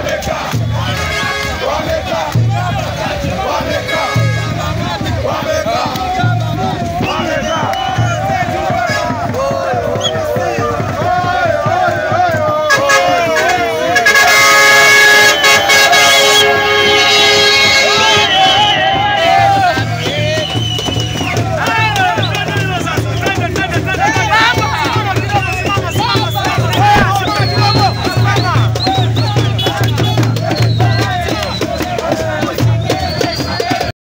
America.